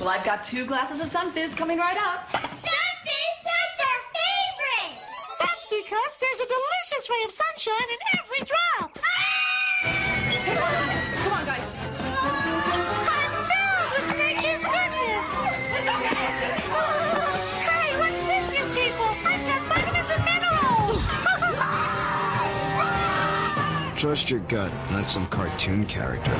Well, I've got two glasses of Sun Fizz coming right up. Sun fizz, that's our favorite! That's because there's a delicious ray of sunshine in every drop. Ah! Come on, guys. I'm filled with nature's goodness. Hey, what's with you people? I've got vitamins and minerals. Trust your gut, not some cartoon character.